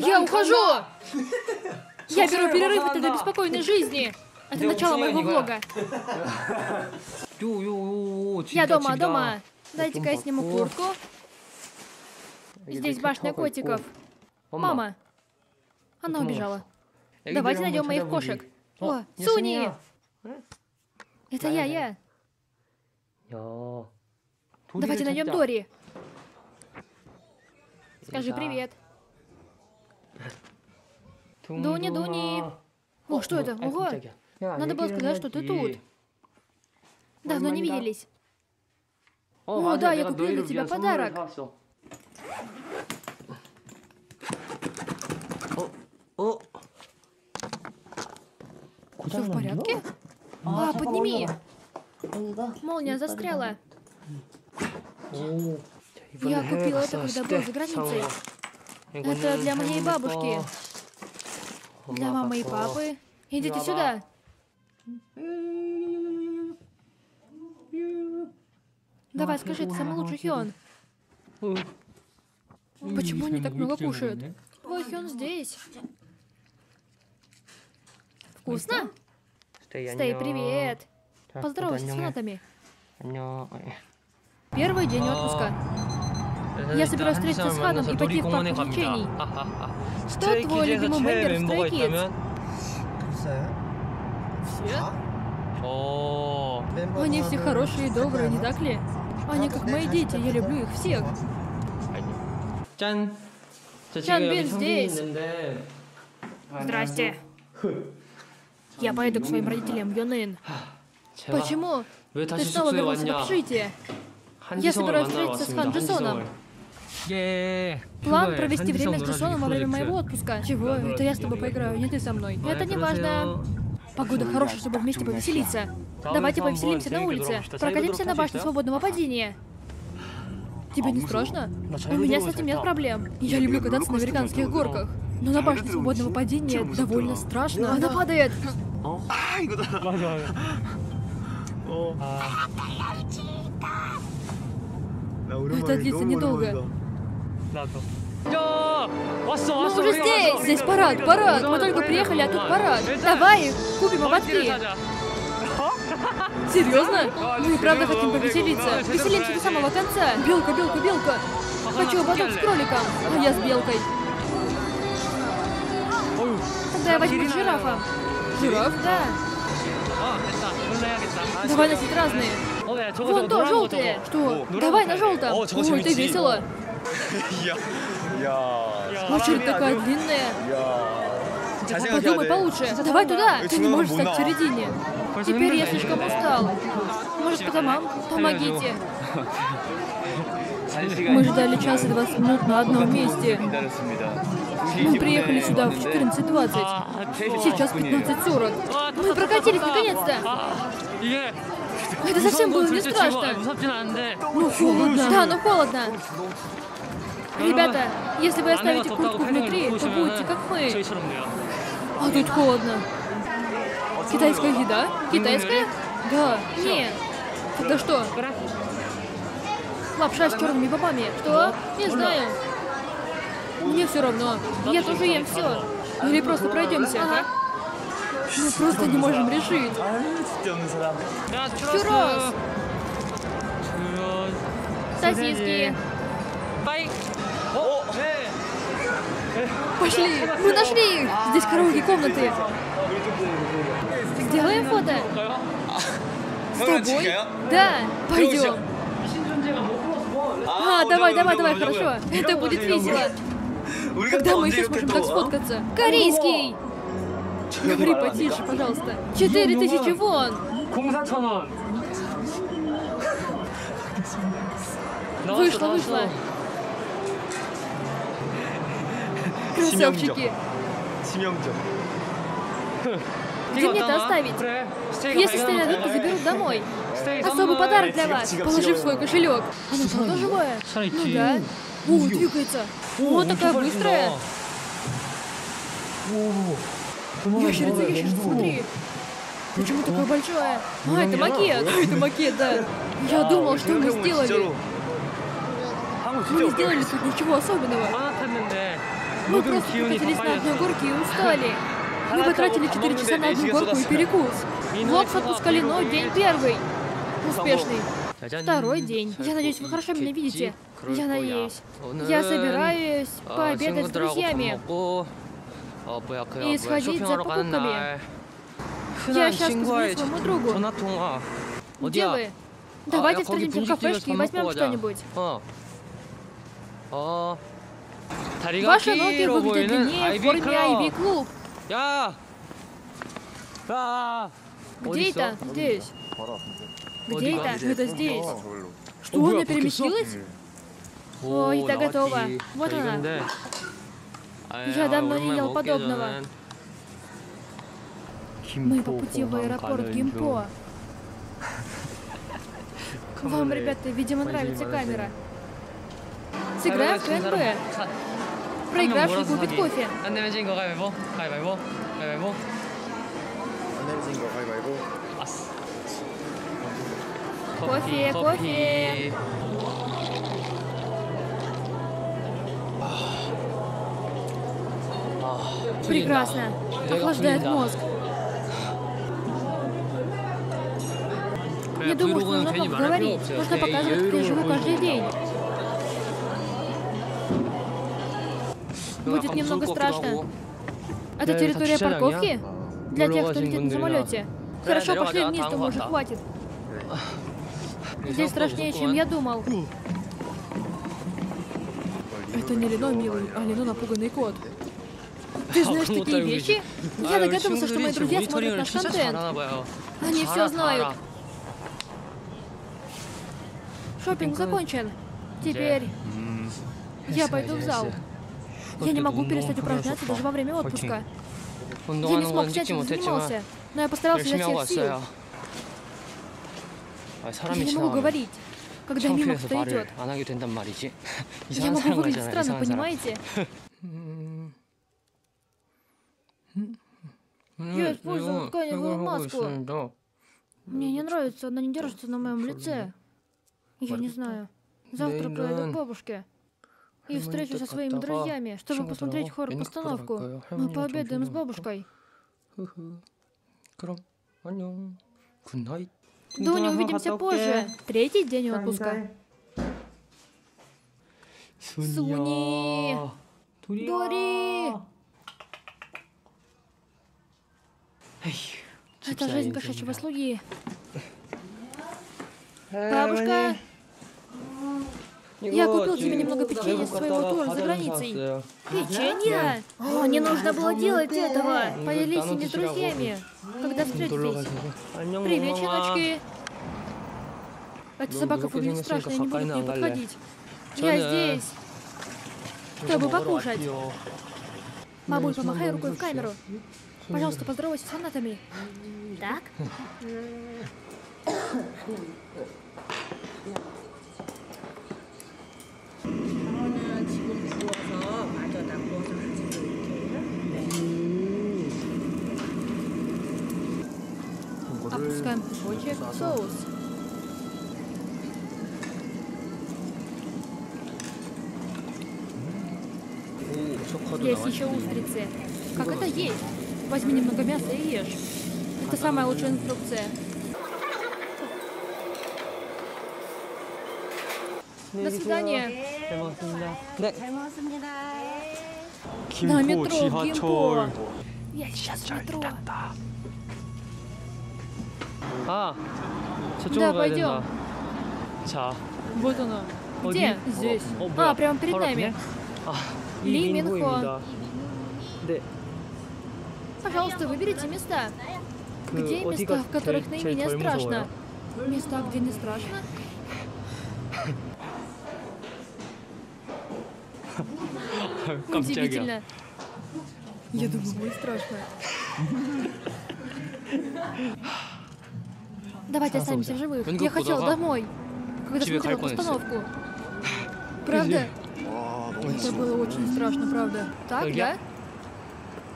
Я ухожу! Я беру перерыв от этой беспокойной жизни. Это начало моего влога. Я дома, дома. Дайте-ка я сниму куртку. Здесь башня котиков. Мама. Она убежала. Давайте найдем моих кошек. О, Суни! Это я, я. Давайте найдем Дори. Скажи привет. Дуни, Дуни. О, что это? Ого! Надо было сказать, что ты тут. Давно не виделись. О, да, я купила для тебя подарок. Все в порядке? А, подними. Молния застряла. Я купила это, когда был за границей. Это для моей бабушки. Для мамы и папы. Идите сюда. Давай, скажи, ты самый лучший Хён. Почему они так много кушают? Твой Хён здесь. Вкусно? Стей, привет. Поздоровайся с фанатами. Первый день отпуска. Я собираюсь встретиться с Ханом и пойти в парк развлечений. Что твой любимый бэнгер в Stray Kids? Все? Они все хорошие и добрые, не так ли? Они как мои дети, я люблю их всех. Чан! Чан Бин здесь! Здрасте. Я поеду к своим родителям, Йонэн. Почему? Ты снова вернулся в общежитие. Я собираюсь встретиться с Хан Джисоном. План провести время с Джасоном во время моего отпуска. Чего? Это ну, я с тобой поиграю, не ты со мной. Это не важно. Погода хорошая, чтобы вместе повеселиться. Давайте повеселимся на улице. Прокатимся на башню свободного падения. Тебе не страшно? У меня с этим нет проблем. Я люблю кататься на американских горках. Но на башне свободного падения довольно страшно. Она падает. А. Это длится недолго. Мы уже здесь! Здесь парад, парад! Мы только приехали, а тут парад! Давай их, купим ободки! Серьезно? Мы ну правда хотим повеселиться. Веселимся до самого конца. Белка, белка, белка. Хочу ободок с кроликом, а я с белкой. Тогда я возьму жирафа. Жираф? Да. Давай носить разные. Вон то, желтые. Что? Давай на желтом. Ой, это весело. Я. Я. Очередь такая длинная. Я. Подумай получше. Давай туда. Ты не можешь стать в середине. Теперь я слишком устал. Может, по домам? Помогите. Мы ждали час и 20 минут на одном месте. Мы приехали сюда в 14.20. Сейчас 15.40. Мы прокатились наконец-то. Это совсем было не страшно. Ну, ну, холодно. Да, но холодно. Ну, ребята, если вы оставите куртку внутри, то будете как мы. А тут холодно. Китайская еда? Китайская? Да. Нет. Тогда что? Лапша с черными бобами. Что? Не знаю. Мне все равно. Я тоже ем все. Или просто пройдемся. Ага. Мы просто не можем решить. Чурос. Сосиски. Bye. Пошли! Мы нашли их! Здесь караоке комнаты! Сделаем фото? С ну, тобой? Да, пойдем! А, давай, давай, давай, хорошо! Это будет весело! Когда мы еще сможем так сфоткаться? Корейский! Говори потише, пожалуйста. Четыре тысячи вон! Вышло, вышло. красавчики. Семенчик. Вы мне это оставите. Если стрелянут, то заберут домой. Особый подарок для вас, положив свой кошелек. Оно правда живое? Ну да. О, двигается. О, такая быстрая. Ящерица, ящерица, смотри. Почему такая большая? А, это макет. Это макет, да. Я думал, что мы сделали. Мы не сделали тут ничего особенного. Мы просто покатились на одной горке и устали. Мы потратили 4 часа на одну горку и перекус. Локс отпускали, но день первый. Успешный. Второй день. Я надеюсь, вы хорошо меня видите. Я надеюсь. Я собираюсь пообедать с друзьями. И сходить за покупками. Я сейчас позвоню своему другу. Где вы? Давайте встретимся в кафешке и возьмем что-нибудь. Ваши ноги выглядят длиннее в форме Айби Клуб. Я! Да! Где это? Здесь. Где это? Это здесь. Что, она переместилась? О, это готово. Вот она. Я давно не ел подобного. Хм, мы по пути в аэропорт Гимпо. Вам, ребята, видимо, нравится камера. Сыграем в КНБ. Проигравший купит кофе. Кофе, кофе. Прекрасно. Охлаждает мозг. Не думаю, что нужно говорить. Нужно показывать, где живу каждый день. Будет немного страшно. Это территория парковки? Для тех, кто летит на самолете. Хорошо, пошли вниз, думаю, уже хватит. Здесь страшнее, чем я думал. Это не Лено, милый, а Лено напуганный кот. Ты знаешь такие вещи? Я догадывался, что мои друзья смотрят наш контент. Они все знают. Шопинг закончен. Теперь я пойду в зал. Я не могу перестать упражняться даже во время отпуска. Я не смог тщательно заниматься, но я постарался изо всех сил. Я не могу говорить, когда мимо кто идет. Я могу выглядеть странно, понимаете? Я использовал тканевую маску. Мне не нравится, она не держится на моем лице. Я не знаю. Завтра пройду к бабушке и встречу со своими друзьями, чтобы посмотреть хоррор-постановку. Мы пообедаем с бабушкой. Дуня, увидимся позже. Третий день отпуска. Суни! Дури! Это жизнь кошачьего слуги. Бабушка! Я купил тебе немного печенья с своего тура за границей. Печенье? О, не нужно было делать этого. Поделись ими с друзьями, когда встретитесь. Привет, щеночки. Эта собака выглядит страшно, я не буду к ней подходить. Я здесь, чтобы покушать. Бабуль, помахай рукой в камеру. Пожалуйста, поздоровайся с фанатами. Так? опускаем кусочек соус. Есть еще устрицы. Как это есть? Возьми немного мяса и ешь. Это самая лучшая инструкция. До свидания. На метро, Гимпо. Я сейчас метро. 아, Да, 저쪽으로 가야 пойдем. 된다. 자, Вот оно. 어디? Где? 어, Здесь. 어, 뭐야? А, прямо перед 바로 нами. 앞이네? 아, Ли Минхо. 이민호입니다. 네, Пожалуйста, выберите места. 그 Где 어디가 места, в которых 제일- 제일 наименее 덜 страшно? 무서워요? Места, где не страшно? 깜짝이야. Удивительно. Я думаю, будет страшно. Давайте останемся в живых. Я хотела домой, когда смотрела постановку. Правда? Это было очень страшно, правда. Так, да?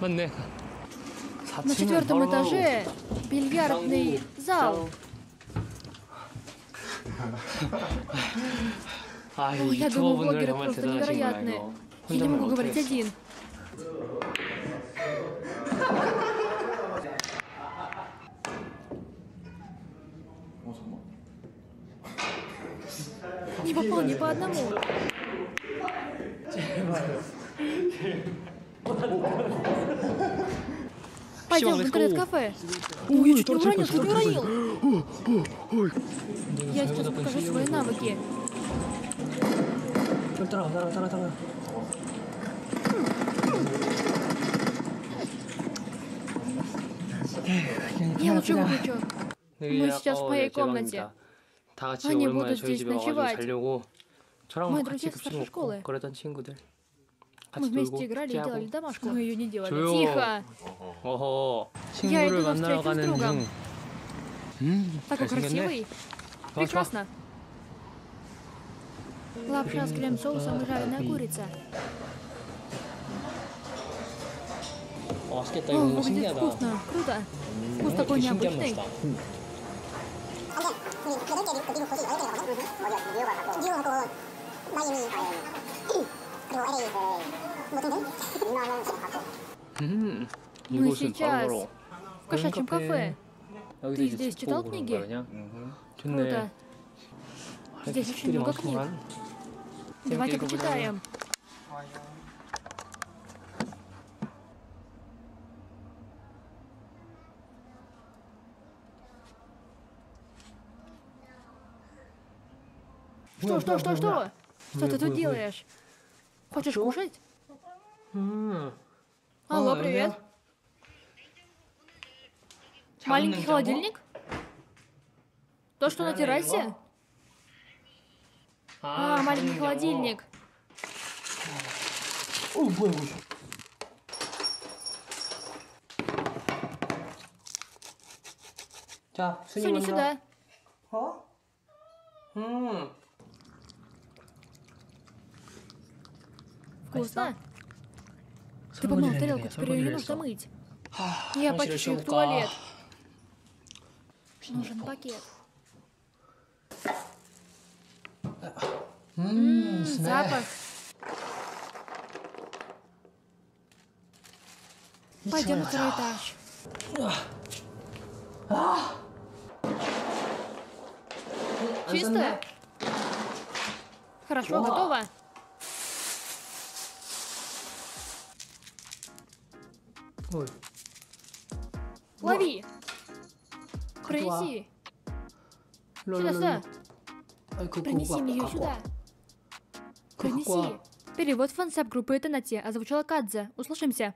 На четвертом этаже бильярдный зал. О, я думаю, блогеры просто невероятные. Я не могу говорить один. не по одному. Пойдем в интернет-кафе. Ой, я чуть не уронил, чуть не уронил. Я сейчас покажу свои навыки. Трава, трава, трава, трава. Я лучше выключу. Мы сейчас в моей комнате. Они будут здесь ночевать. 자려고 저랑 Мои 같이 друзья 급식 старшей 먹고 школы. 그러던 친구들 Мы 같이 놀고 вместе играли и 찌하고. делали домашку. Мы ее не делали. 조용. Тихо. 어허 Я 친구를 иду на 만나러 встречу с 가는 другом. 중 음, Такой 잘생겼네. красивый. 좋아, 좋아. Прекрасно. Лапша с крем-соусом и жареная курица. 어, 맛있겠다 О, 이거 뭔가 выглядит 신기하다 вкусно. Круто. Вкус такой 되게 신기한 необычный. 맛이다 음, Мы 이곳은 сейчас 바로 В кошачьем кафе. 여기서 Ты 이제 здесь 집 читал 보고 그런 книги? 거야, 그냥? 좋네 Круто. 아, Здесь очень 책들이 много книг. 많구만. Давайте 재밌게 읽어보자고. почитаем. Что, что, что, что? Что ты тут делаешь? Хочешь кушать? Алло, привет. Маленький холодильник? То, что на террасе? А, а маленький холодильник. Суни сюда. Вкусно. Ты помыл тарелку, теперь ее не нужно мыть. Я почищу в туалет. Нужен пакет. Ммм, запах. Пойдем на второй этаж. Чисто? Хорошо, готово. Ой. Лови! Принеси! Сюда, сюда! Принеси мне ее сюда! Принеси! Перевод фансап группы Этанати озвучила а Кадзе. Услышимся!